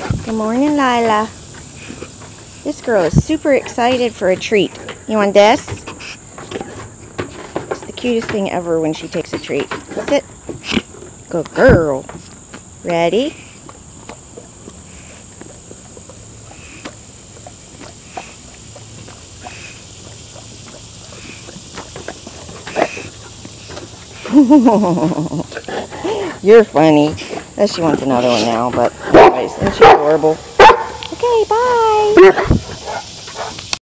Good morning, Lila. This girl is super excited for a treat. You want this? It's the cutest thing ever when she takes a treat. Sit. Good girl. Ready? You're funny. She wants another one now, but anyways, isn't she adorable? Okay, bye.